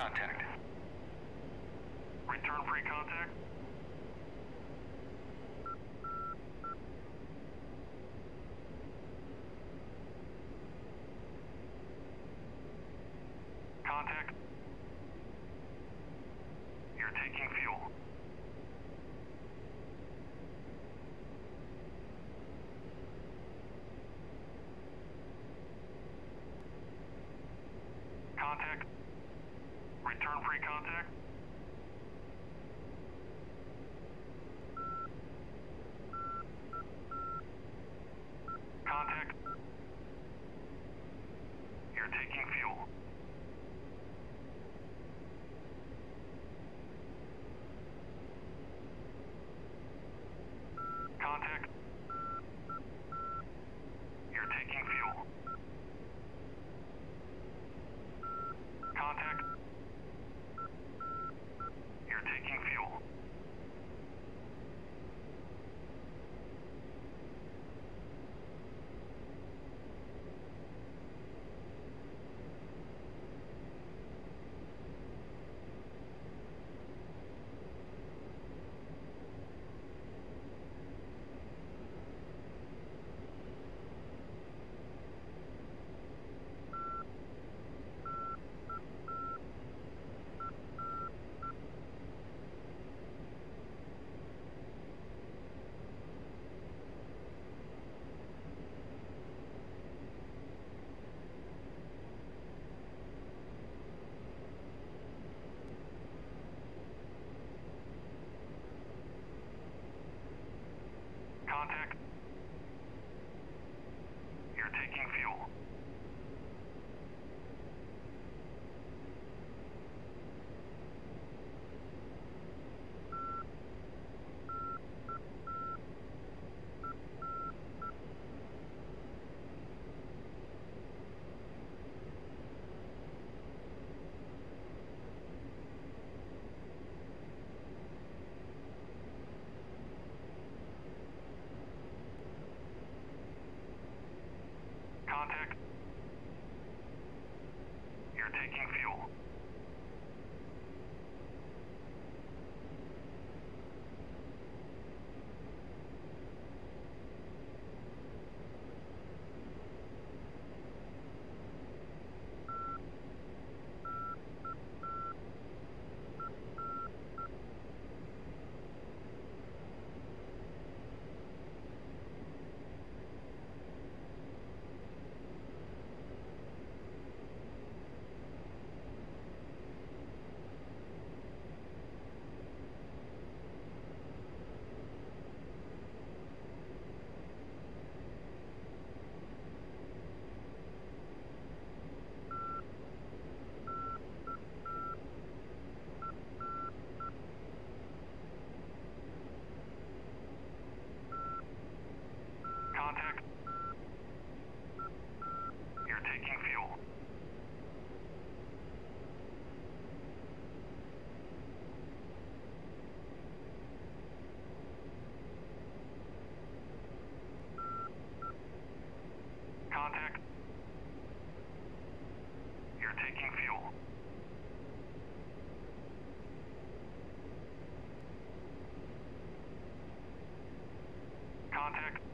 contact. Return pre-contact. Contact. You're taking fuel. Contact. Return pre-contact. Contact. You're taking fuel. Contact. You're taking fuel. Contact. You're taking fuel. Contact. You're taking fuel. Contact. You're taking fuel. Contact. You're taking fuel. Contact. You're taking fuel. Contact.